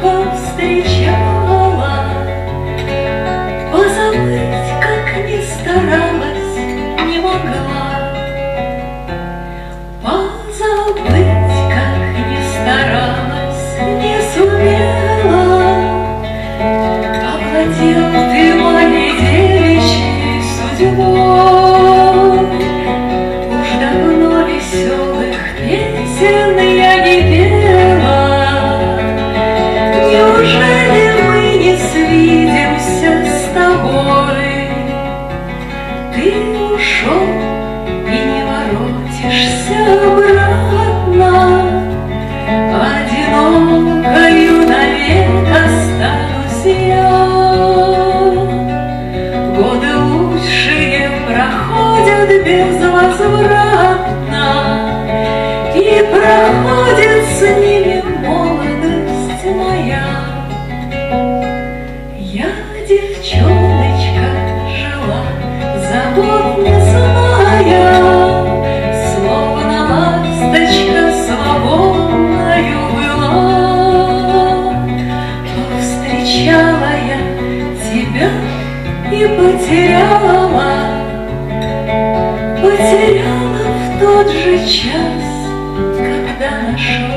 Повстречала, Позабыть, как не старалась, не могла. Позабыть, как не старалась, не сумела. Оплатил ты моей девичьей судьбой. Уж давно веселых песен я безвозвратно, И проходит с ними молодость моя. Я девчоночка жила, забот не зная, Словно ласточка свободною была. Повстречала я тебя и потеряла, потеряла в тот же час, когда нашел.